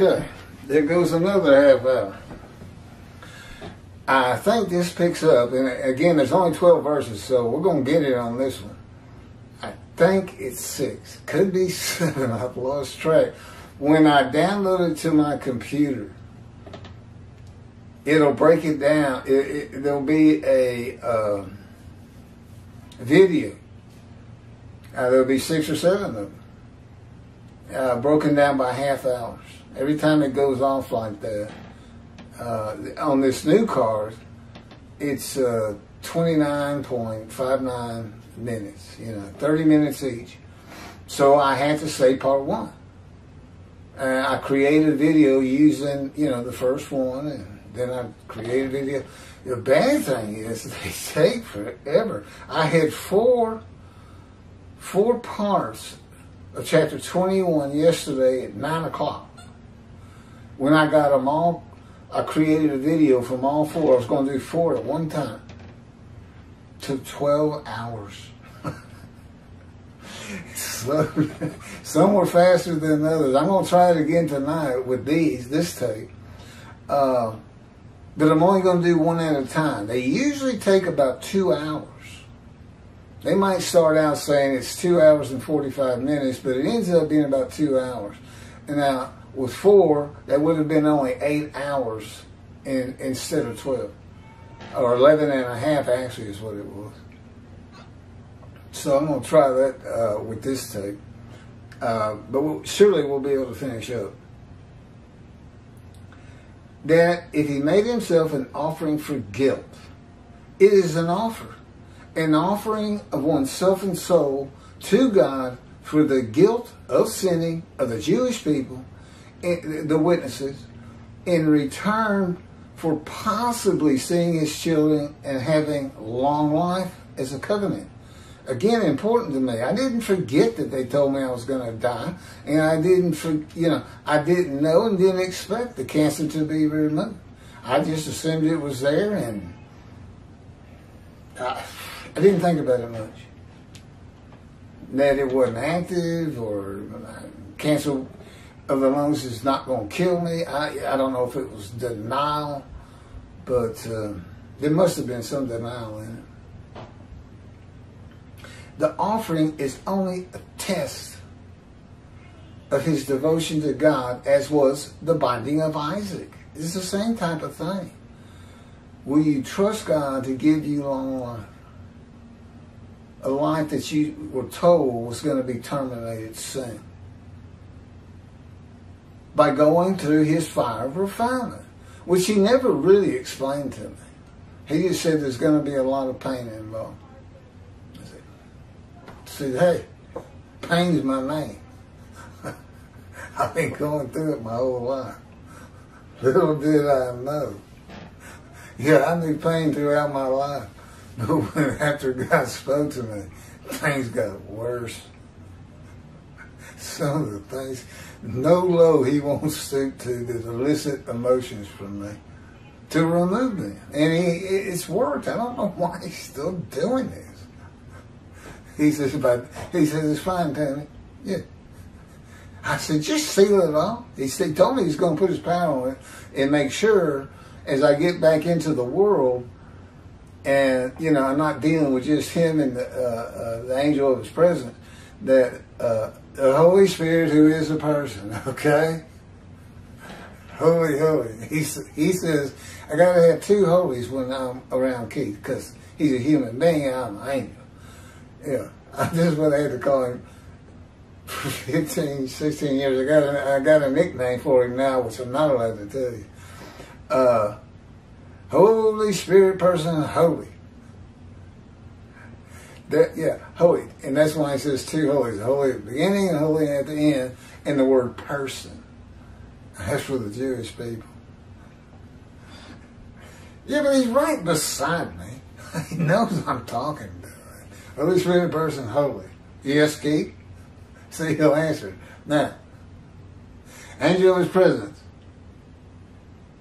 Okay, there goes another half hour. I think this picks up, and again, there's only 12 verses, so we're going to get it on this one. I think it's six, could be seven. I've lost track. When I download it to my computer, it'll break it down. It, it, there'll be a uh, video. Uh, there'll be six or seven of them, uh, broken down by half hours. Every time it goes off like that, uh, on this new card, it's uh, 29.59 minutes, you know, 30 minutes each. So I had to say part one. And I created a video using, you know, the first one, and then I created a video. The bad thing is they take forever. I had four, four parts of chapter 21 yesterday at 9 o'clock. When I got them all I created a video from all four. I was going to do four at one time. took 12 hours. so, some were faster than others. I'm going to try it again tonight with these, this tape. Uh, but I'm only going to do one at a time. They usually take about two hours. They might start out saying it's two hours and 45 minutes, but it ends up being about two hours. And now, with four, that would have been only eight hours in, instead of 12. Or 11 and a half actually is what it was. So I'm going to try that uh, with this tape. Uh, but we'll, surely we'll be able to finish up. That if he made himself an offering for guilt, it is an offer. An offering of oneself and soul to God for the guilt of sinning of the Jewish people the witnesses in return for possibly seeing his children and having long life as a covenant. Again, important to me. I didn't forget that they told me I was going to die, and I didn't, for, you know, I didn't know and didn't expect the cancer to be removed. I just assumed it was there, and I, I didn't think about it much. That it wasn't active or uh, cancer of the lungs is not going to kill me. I, I don't know if it was denial, but uh, there must have been some denial in it. The offering is only a test of his devotion to God, as was the binding of Isaac. It's the same type of thing. Will you trust God to give you long life? A life that you were told was going to be terminated soon by going through his fire of refinement, which he never really explained to me. He just said there's going to be a lot of pain involved. I said, said hey, pain's my name. I've been going through it my whole life. Little did I know. Yeah, I knew pain throughout my life. But when after God spoke to me, things got worse. Some of the things no low he won't stoop to that elicit emotions from me to remove me. And he, it's worked. I don't know why he's still doing this. He says, but he says, it's fine, Tony. Yeah. I said, just seal it all. He said, told me he's going to put his power on it and make sure as I get back into the world and, you know, I'm not dealing with just him and the, uh, uh, the angel of his presence, that uh, the Holy Spirit who is a person, okay? Holy, holy. He, he says, I got to have two holies when I'm around Keith because he's a human being and I'm an angel. Yeah, I just what I had to call him 15, 16 years. I got, a, I got a nickname for him now, which I'm not allowed to tell you. Uh, Holy Spirit person, holy. That yeah, holy, and that's why it says two holies: holy at the beginning and holy at the end, and the word person. That's for the Jewish people. Yeah, but he's right beside me. he knows I'm talking to him. Holy Spirit person, holy. Yes, Keith? See, he'll answer. Now, angel of his presence.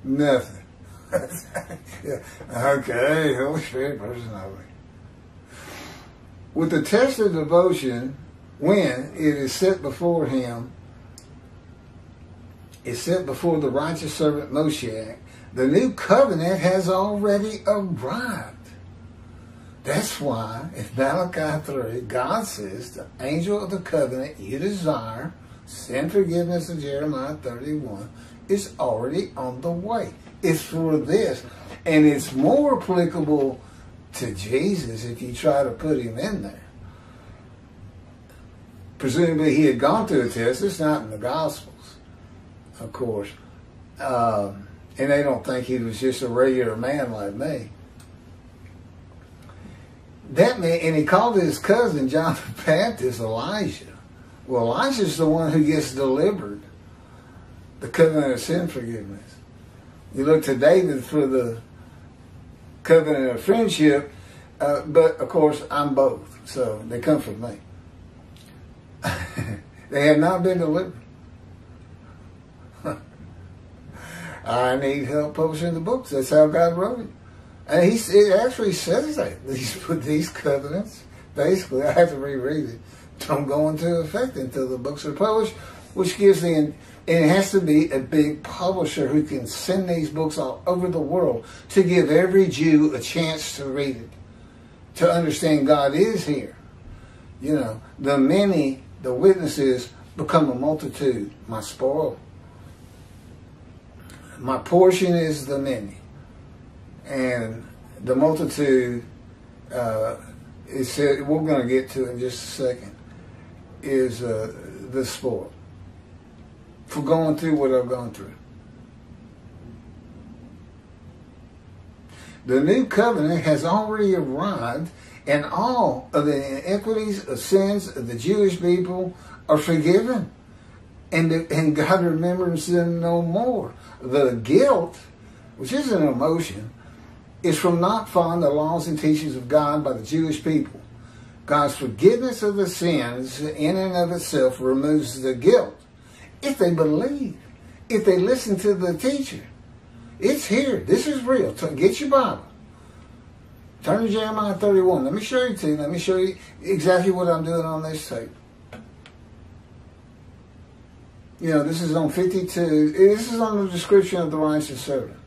Nothing. yeah. Okay, Holy Spirit person, holy with the test of devotion when it is set before him is set before the righteous servant Moshiach, the new covenant has already arrived. That's why in Malachi 3, God says, the angel of the covenant you desire, send forgiveness in Jeremiah 31, is already on the way. It's for this. And it's more applicable to Jesus if you try to put him in there. Presumably he had gone through a test. It's not in the Gospels, of course. Um, and they don't think he was just a regular man like me. That man, and he called his cousin John the Baptist Elijah. Well, Elijah's the one who gets delivered the covenant of sin forgiveness. You look to David for the covenant of friendship, uh, but of course I'm both, so they come from me. they have not been delivered. I need help publishing the books. That's how God wrote it. And he it actually says that these these covenants, basically, I have to reread it, don't go into effect until the books are published, which gives the and it has to be a big publisher who can send these books all over the world to give every Jew a chance to read it, to understand God is here. You know, the many, the witnesses become a multitude. My spoil. My portion is the many and the multitude uh, is said, we're going to get to in just a second, is uh, the sport for going through what I've gone through. The new covenant has already arrived, and all of the inequities of sins of the Jewish people are forgiven. And, and God remembers them no more. The guilt, which is an emotion, is from not following the laws and teachings of God by the Jewish people. God's forgiveness of the sins in and of itself removes the guilt if they believe, if they listen to the teacher. It's here. This is real. Get your Bible. Turn to Jeremiah 31. Let me show you to Let me show you exactly what I'm doing on this tape. You know, this is on 52. This is on the description of the righteous servant.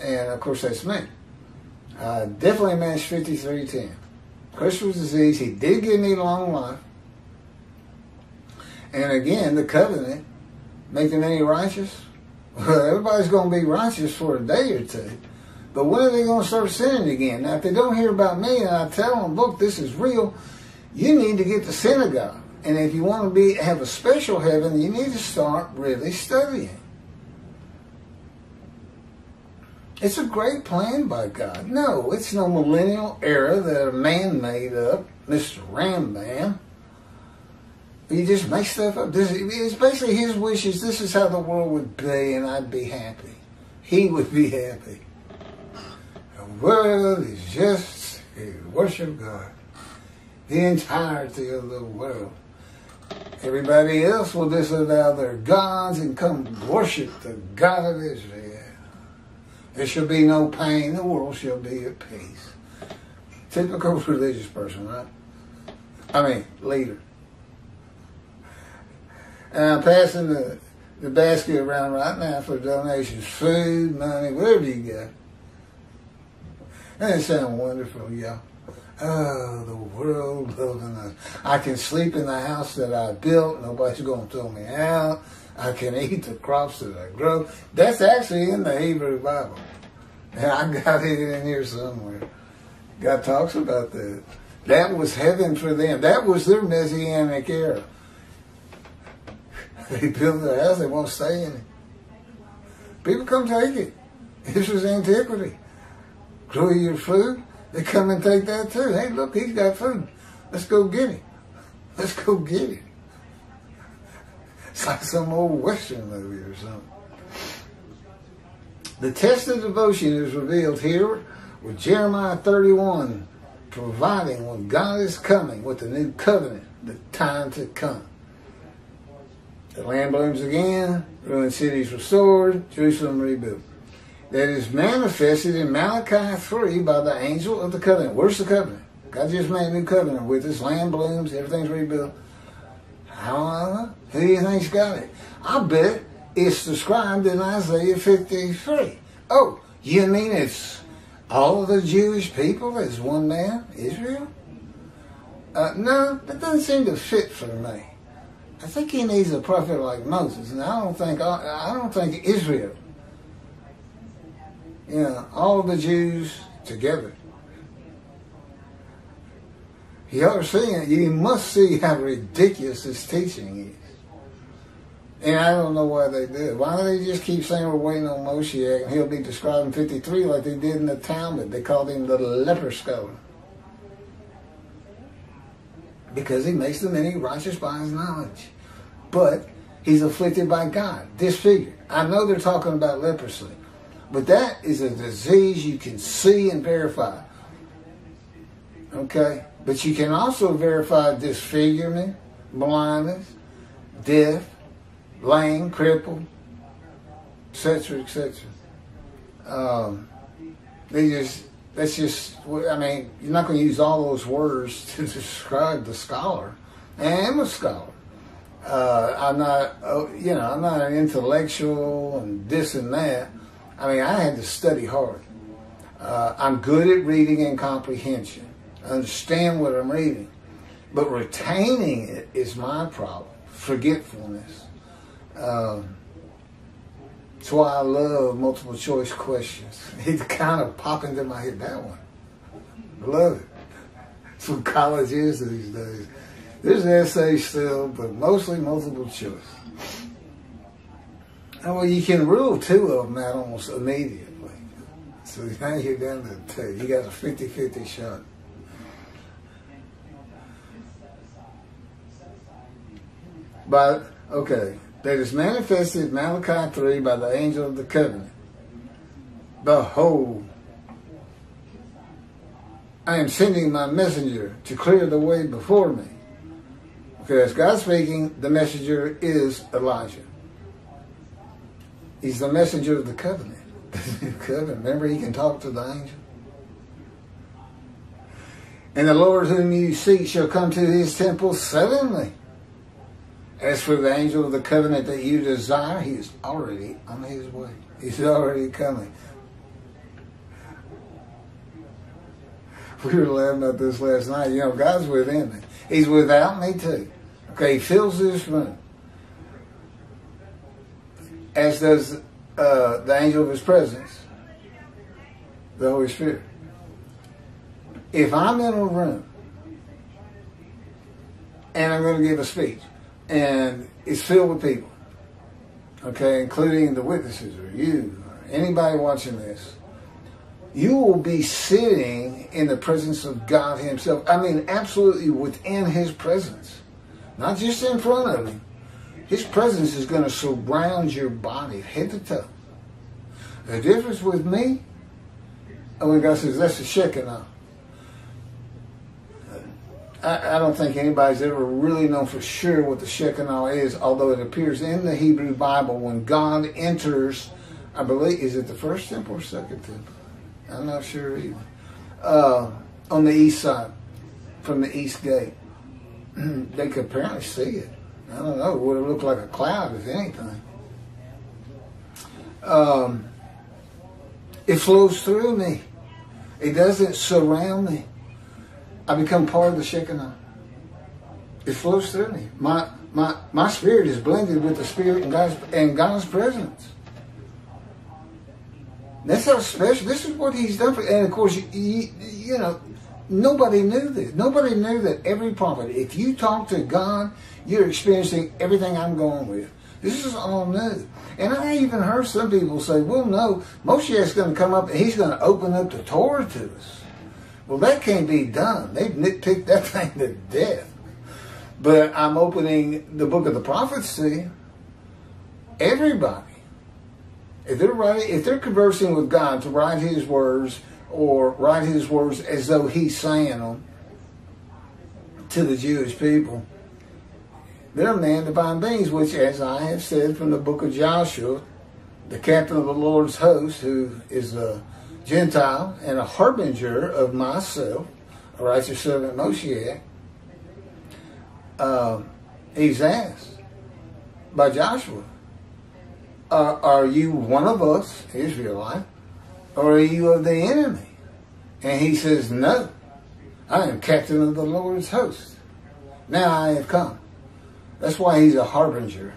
And of course, that's me. Uh, definitely matched 5310. Christopher's disease, he did give me long life. And again, the covenant, making any righteous. Well, everybody's going to be righteous for a day or two. But when are they going to start sinning again? Now, if they don't hear about me and I tell them, look, this is real, you need to get to synagogue. And if you want to be have a special heaven, you need to start really studying. It's a great plan by God. No, it's no millennial era that a man made up, Mr. Rambam. He just makes stuff up. This, it's basically his wishes. This is how the world would be, and I'd be happy. He would be happy. The world is just a worship God. The entirety of the world. Everybody else will disavow their gods and come worship the God of Israel. There shall be no pain. The world shall be at peace. Typical religious person, right? I mean, leader. And I'm passing the, the basket around right now for donations, food, money, whatever you got. And it sounds wonderful, y'all. Oh, the world loving us. I can sleep in the house that I built. Nobody's going to throw me out. I can eat the crops that I grow. That's actually in the Hebrew Bible. And I got it in here somewhere. God talks about that. That was heaven for them. That was their messianic era. They build their house, they won't stay in it. People come take it. This was antiquity. Grow your food, they come and take that too. Hey, look, he's got food. Let's go get it. Let's go get it. It's like some old Western movie or something. The test of devotion is revealed here with Jeremiah 31, providing when God is coming with the new covenant, the time to come. The land blooms again, ruined cities restored, Jerusalem rebuilt. That is manifested in Malachi 3 by the angel of the covenant. Where's the covenant? God just made a new covenant with us. Land blooms, everything's rebuilt. How? Who do you think's got it? I bet it's described in Isaiah 53. Oh, you mean it's all the Jewish people as one man, Israel? Uh, no, that doesn't seem to fit for me. I think he needs a prophet like Moses, and I don't think I don't think Israel. You know, all the Jews together. You ought to see it. You must see how ridiculous this teaching is. And I don't know why they did. Why do they just keep saying we're waiting on Moshiach and he'll be described in 53 like they did in the Talmud? They called him the leper scholar. Because he makes the many righteous by his knowledge. But he's afflicted by God, disfigured. I know they're talking about leprosy, but that is a disease you can see and verify. Okay? But you can also verify disfigurement, blindness, death, lame, crippled, etc., etc. Um, they just that's just I mean you're not going to use all those words to describe the scholar. I am a scholar. Uh, I'm not uh, you know I'm not an intellectual and this and that. I mean I had to study hard. Uh, I'm good at reading and comprehension. I understand what I'm reading, but retaining it is my problem. Forgetfulness. Um, that's why I love multiple choice questions. It kind of pop into my head, that one. I love it. That's what college is these days. There's essays still, but mostly multiple choice. And well, you can rule two of them out almost immediately. So now you're down to two. You got a 50-50 shot. But, okay, that is manifested in Malachi 3 by the angel of the covenant. Behold, I am sending my messenger to clear the way before me. Because God speaking, the messenger is Elijah. He's the messenger of the covenant. The covenant. Remember, he can talk to the angel. And the Lord whom you seek shall come to his temple suddenly as for the angel of the covenant that you desire, he is already on his way. He's already coming. We were laughing about this last night. You know, God's within me. He's without me too. Okay, he fills this room. As does uh, the angel of his presence, the Holy Spirit. If I'm in a room and I'm going to give a speech, and it's filled with people, okay, including the witnesses or you or anybody watching this. You will be sitting in the presence of God Himself. I mean, absolutely within His presence, not just in front of Him. His presence is going to surround your body, head to toe. The difference with me, oh, when God says that's a Shekinah, I, I, don't think anybody's ever really known for sure what the Shekinah is, although it appears in the Hebrew Bible when God enters, I believe, is it the first temple or second temple? I'm not sure either. Uh, on the east side, from the east gate. they could apparently see it. I don't know. It would have looked like a cloud, if anything. Um, it flows through me. It doesn't surround me. I become part of the Shekinah. It flows through me. My my my spirit is blended with the spirit and God's and God's presence. That's how special. This is what He's done for. And of course, you, you, you know, nobody knew this. Nobody knew that every prophet. If you talk to God, you're experiencing everything I'm going with. This is all new. And I even heard some people say, well, no, is going to come up and he's going to open up the Torah to us. Well, that can't be done. They've nitpicked that thing to death. But I'm opening the book of the prophets to. Everybody. If they're writing, if they're conversing with God to write His words or write His words as though He's saying them to the Jewish people, they're man divine beings, which, as I have said from the book of Joshua, the captain of the Lord's host, who is a Gentile and a harbinger of myself, a righteous servant Moshiach, uh, he's asked by Joshua, uh, are you one of us, Israelite, or are you of the enemy? And he says, No, I am captain of the Lord's host. Now I have come. That's why he's a harbinger.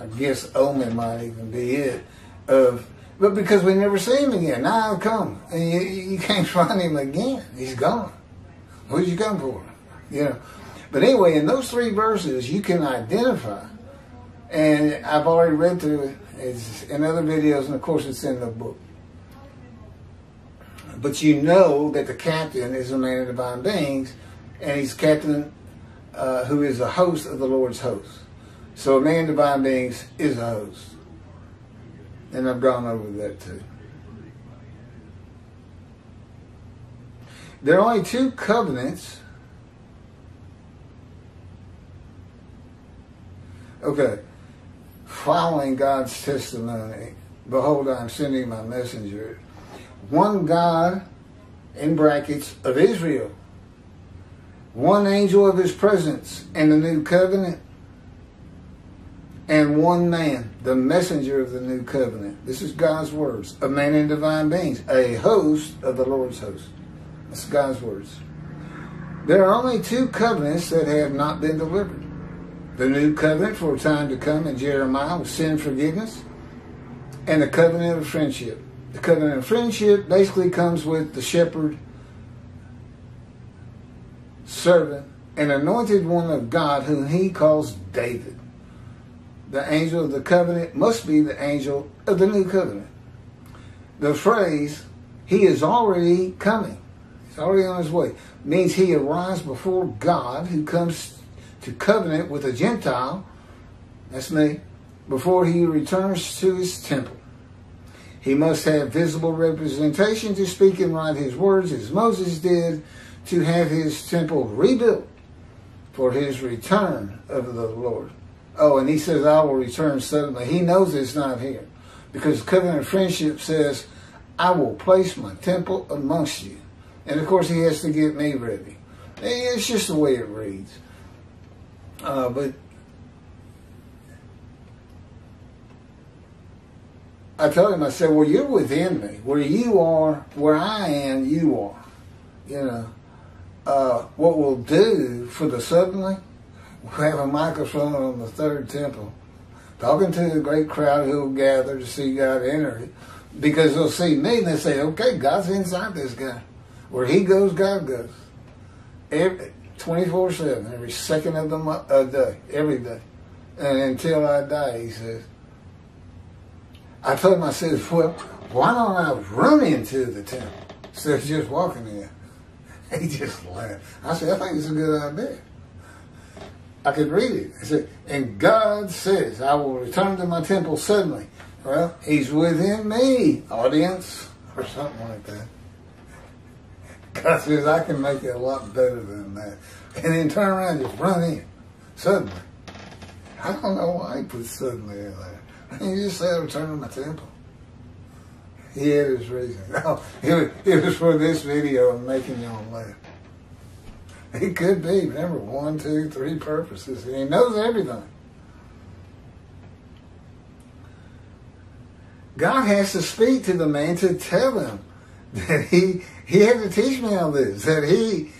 I guess omen might even be it. Of but because we never see him again. Now I've come. And you, you can't find him again. He's gone. Who'd you come for? You know. But anyway, in those three verses, you can identify. And I've already read through it. In other videos, and of course, it's in the book. But you know that the captain is a man of divine beings, and he's captain uh, who is a host of the Lord's host. So a man of divine beings is a host. And I've gone over that too. There are only two covenants. Okay. Following God's testimony, behold, I'm sending my messenger. One God, in brackets, of Israel. One angel of his presence in the new covenant and one man, the messenger of the new covenant. This is God's words. A man in divine beings, a host of the Lord's host. That's God's words. There are only two covenants that have not been delivered. The new covenant for a time to come in Jeremiah with sin forgiveness, and the covenant of friendship. The covenant of friendship basically comes with the shepherd, servant, and anointed one of God whom he calls David the angel of the covenant must be the angel of the new covenant. The phrase, he is already coming, he's already on his way, means he arrives before God who comes to covenant with a Gentile, that's me, before he returns to his temple. He must have visible representation to speak and write his words as Moses did to have his temple rebuilt for his return of the Lord. Oh, and he says, I will return suddenly. He knows it's not here. Because covenant friendship says, I will place my temple amongst you. And of course, he has to get me ready. It's just the way it reads. Uh, but I told him, I said, well, you're within me. Where you are, where I am, you are. You know, uh, what we'll do for the suddenly, have a microphone on the third temple, talking to the great crowd who will gather to see God enter it, Because they'll see me and they say, okay, God's inside this guy. Where he goes, God goes. Every, 24-7, every second of the month, a day, every day. And until I die, he says. I told him, I said, well, why don't I run into the temple instead of just walking in? He just laughed. I said, I think it's a good idea. I could read it. It said, and God says, I will return to my temple suddenly. Well, he's within me, audience, or something like that. God says, I can make it a lot better than that. And then turn around and just run in, suddenly. I don't know why he put suddenly in there. He just said, return to my temple. He had his reason. No, it was, it was for this video and making y'all laugh. He could be. Remember, one, two, three purposes. And he knows everything. God has to speak to the man to tell him that he he had to teach me all this. That he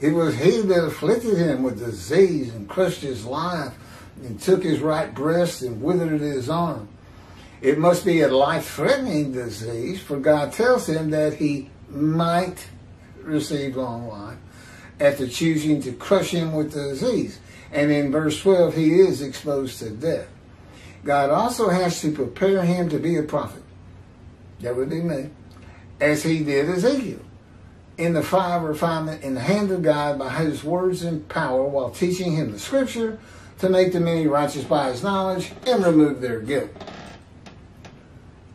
it was he that afflicted him with disease and crushed his life and took his right breast and withered his arm. It must be a life-threatening disease, for God tells him that he might receive long life after choosing to crush him with the disease. And in verse 12, he is exposed to death. God also has to prepare him to be a prophet. That would be me. As he did Ezekiel. In the fire refinement in the hand of God by his words and power while teaching him the scripture to make the many righteous by his knowledge and remove their guilt.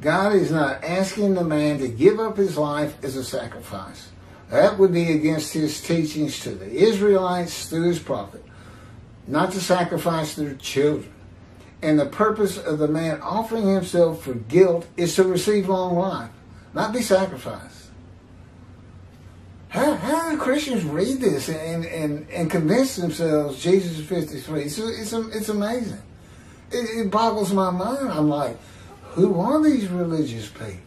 God is not asking the man to give up his life as a sacrifice. That would be against his teachings to the Israelites through his prophet, not to sacrifice their children. And the purpose of the man offering himself for guilt is to receive long life, not be sacrificed. How, how do Christians read this and, and, and convince themselves Jesus is 53? It's, it's, it's amazing. It, it boggles my mind. I'm like, who are these religious people?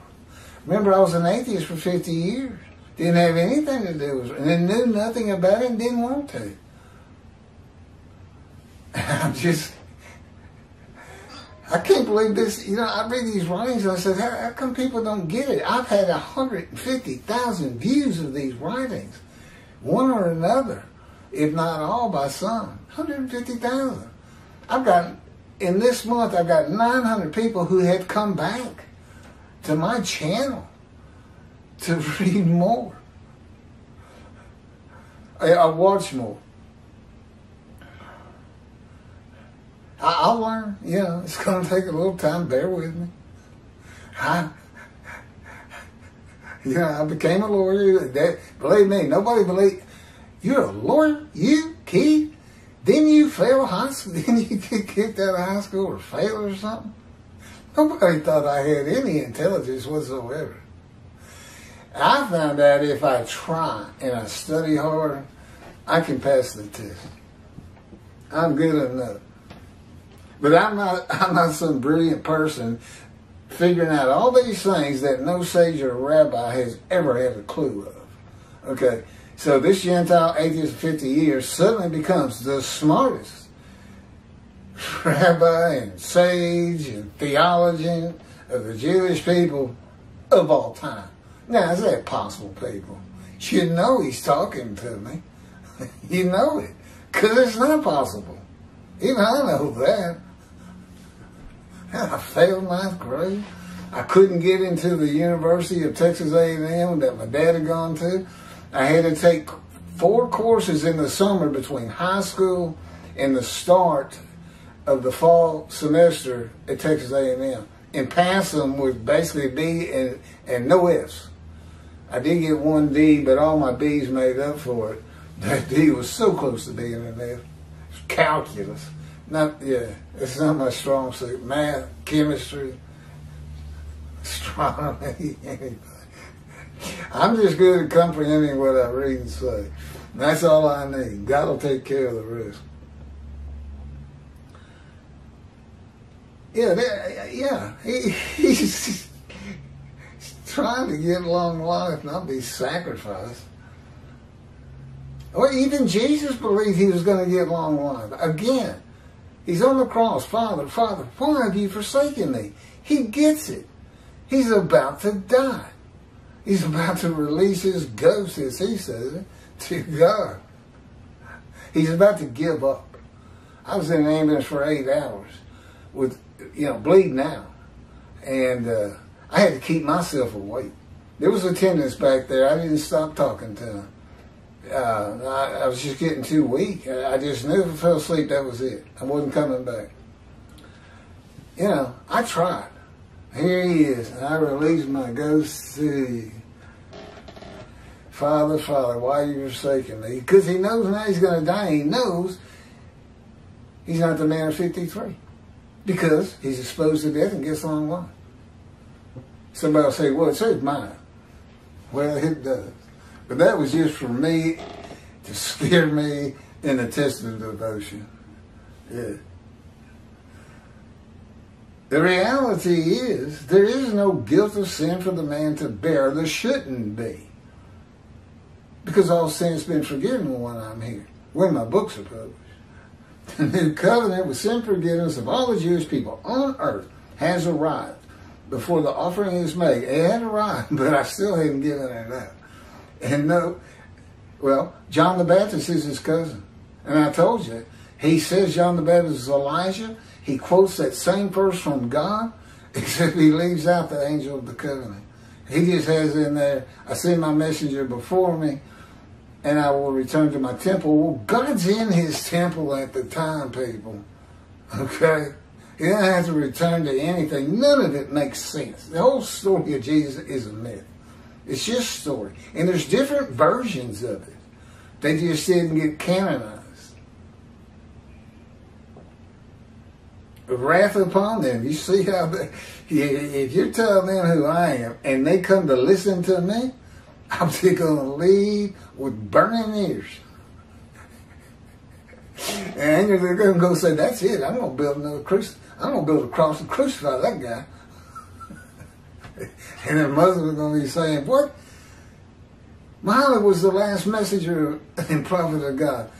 Remember, I was an atheist for 50 years. Didn't have anything to do with it. And knew nothing about it and didn't want to. I'm just, I can't believe this. You know, I read these writings and I said, how, how come people don't get it? I've had 150,000 views of these writings, one or another, if not all by some. 150,000. I've got, in this month, I've got 900 people who have come back to my channel to read more. I, I watch more. I, will learn. You know, it's going to take a little time. Bear with me. I, know, I became a lawyer. That, believe me, nobody believe you're a lawyer. You, Keith. Didn't you fail high school? Didn't you get kicked out of high school or fail or something? Nobody thought I had any intelligence whatsoever. I found out if I try and I study hard, I can pass the test. I'm good enough. But I'm not I'm not some brilliant person figuring out all these things that no sage or rabbi has ever had a clue of. Okay. So this Gentile atheist of 50 years suddenly becomes the smartest rabbi and sage and theologian of the Jewish people of all time. Now, is that possible, people? You know he's talking to me. you know it. Because it's not possible. Even I know that. I failed ninth grade. I couldn't get into the University of Texas A&M that my dad had gone to. I had to take four courses in the summer between high school and the start of the fall semester at Texas A&M and pass them with basically B and, and no F's. I did get one D, but all my B's made up for it. That D was so close to being an F. Calculus. Not yeah, it's not my strong suit. Math, chemistry, astronomy, anything. I'm just good at comprehending what I read and say. That's all I need. God will take care of the rest. Yeah, yeah. He, he's trying to get long life, not be sacrificed. Or even Jesus believed he was going to get long life. Again, He's on the cross. Father, Father, why have you forsaken me? He gets it. He's about to die. He's about to release his ghost, as he says it, to God. He's about to give up. I was in an ambulance for eight hours with, you know, bleeding out. And uh, I had to keep myself awake. There was attendants back there. I didn't stop talking to them uh, I, I, was just getting too weak. I, just knew if I fell asleep, that was it. I wasn't coming back. You know, I tried. Here he is. And I released my ghost to. Father, Father, why are you forsaking me? Because he knows now he's going to die. He knows he's not the man of 53. Because he's exposed to death and gets long life. Somebody will say, well, it says mine. Well, it does. But that was just for me to scare me in the test of devotion. Yeah. The reality is, there is no guilt of sin for the man to bear. There shouldn't be. Because all sin's been forgiven when I'm here, when my books are published. The new covenant with sin forgiveness of all the Jewish people on earth has arrived before the offering is made. It had arrived, but I still haven't given it up. And no, well, John the Baptist is his cousin. And I told you, he says John the Baptist is Elijah. He quotes that same verse from God, except he leaves out the angel of the covenant. He just has in there, I send my messenger before me, and I will return to my temple. Well, God's in his temple at the time, people. Okay? He doesn't have to return to anything. None of it makes sense. The whole story of Jesus is a myth. It's just story. And there's different versions of it. They just didn't get canonized. Wrath upon them. You see how they, if you tell them who I am and they come to listen to me, I'm just going to leave with burning ears. And they're going to go say, that's it. I'm going to build another crucifix. I'm going to build a cross and crucify that guy. and the Muslims are going to be saying, what? Muhammad was the last messenger and prophet of God.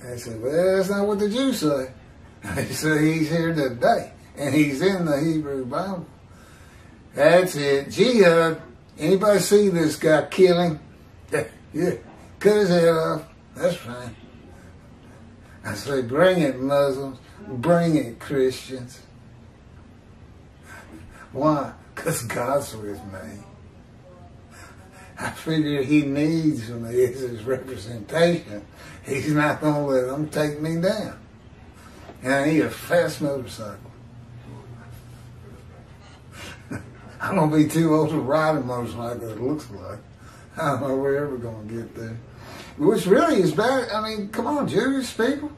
And they said, well, that's not what the Jews say. They say he's here today. And he's in the Hebrew Bible. That's it. Jihad. Anybody see this guy killing? Yeah, cut his head off. That's fine. I say, bring it, Muslims. Bring it, Christians. Why? Because God's with me. I figure he needs me as his representation. He's not going to let them take me down. And need a fast motorcycle. I'm going to be too old to ride a motorcycle, it looks like. I don't know we're ever going to get there. Which really is bad. I mean, come on, Jewish people.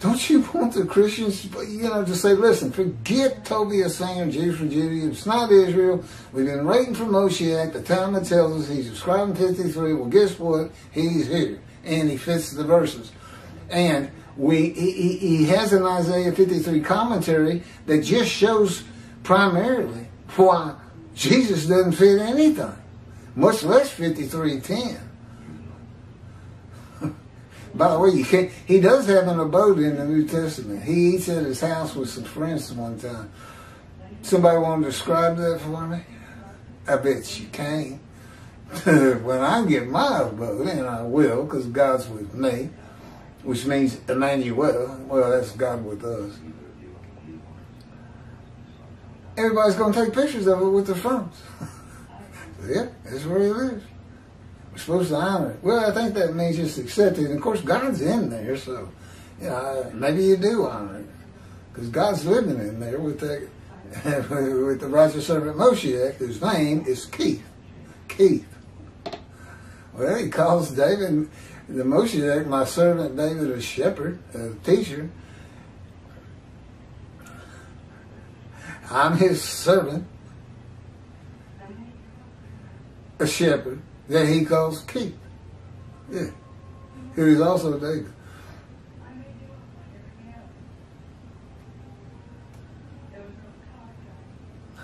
Don't you want the Christians, you know, to say, listen, forget Tovia Singer, Jews for Judaism. It's not Israel. We've been waiting for Moshiach. The time that tells us he's subscribing 53. Well, guess what? He's here. And he fits the verses. And we he, he has an Isaiah 53 commentary that just shows primarily why Jesus doesn't fit anything, much less 5310. By the way, you can't, he does have an abode in the New Testament. He eats at his house with some friends one time. Somebody want to describe that for me? I bet you can. when I get my abode, and I will, because God's with me, which means Emmanuel, well, that's God with us. Everybody's going to take pictures of it with their phones. yeah, that's where he lives. Supposed to honor it. Well, I think that means just accept it. And of course, God's in there, so you know, maybe you do honor it because God's living in there with that with the righteous servant Moshiach, whose name is Keith. Keith. Well, he calls David the Moshiach, my servant David, a shepherd, a teacher. I'm his servant, a shepherd that he calls Keith. Yeah. Who is also David.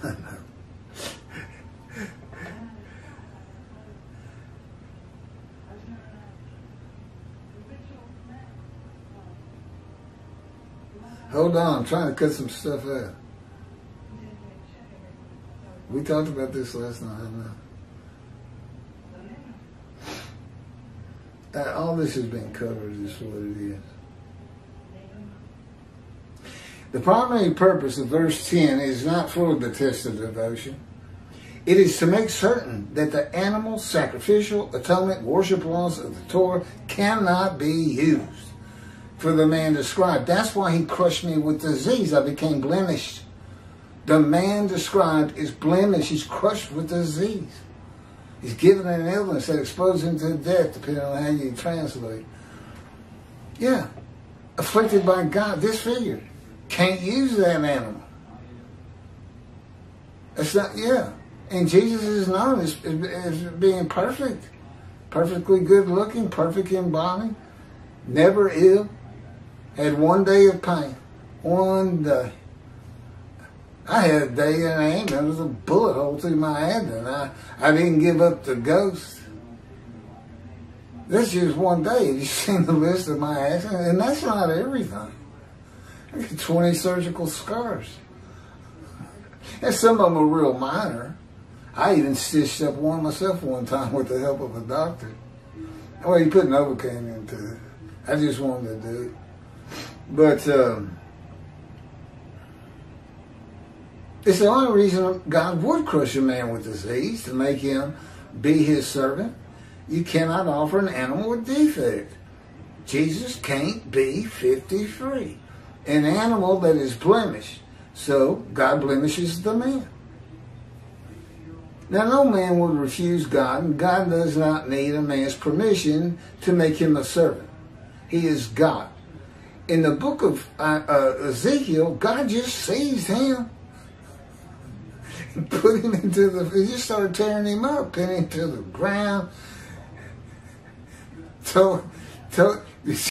Hold on, I'm trying to cut some stuff out. We talked about this last night, Uh, all this has been covered, is what it is. The primary purpose of verse 10 is not for the test of devotion. It is to make certain that the animal sacrificial atonement worship laws of the Torah cannot be used for the man described. That's why he crushed me with disease. I became blemished. The man described is blemished. He's crushed with disease. He's given an illness that exposes him to death, depending on how you translate. Yeah. Afflicted by God, disfigured. Can't use that animal. It's not, yeah. And Jesus is known as, as being perfect. Perfectly good looking, perfect in body, never ill. Had one day of pain. One day. I had a day and a half. There was a bullet hole through my and I, I didn't give up the ghost. This is one day. Have you seen the list of my accidents? And that's not everything. I got 20 surgical scars. And some of them are real minor. I even stitched up one myself one time with the help of a doctor. Well, he put an Novocaine into it. I just wanted to do it. But, um, It's the only reason God would crush a man with disease, to make him be his servant. You cannot offer an animal with defect. Jesus can't be 53. An animal that is blemished. So God blemishes the man. Now, no man would refuse God, and God does not need a man's permission to make him a servant. He is God. In the book of uh, uh, Ezekiel, God just sees him put him into the, he just started tearing him up, pinning him to the ground. So, so,